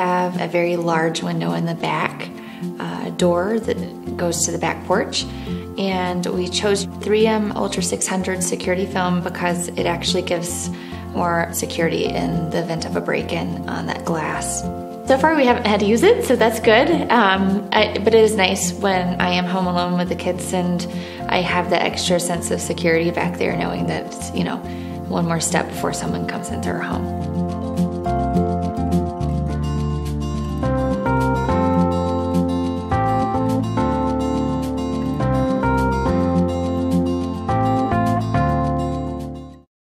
have a very large window in the back uh, door that goes to the back porch. And we chose 3M Ultra 600 security film because it actually gives more security in the event of a break-in on that glass. So far we haven't had to use it, so that's good. Um, I, but it is nice when I am home alone with the kids and I have that extra sense of security back there knowing that, you know, one more step before someone comes into our home.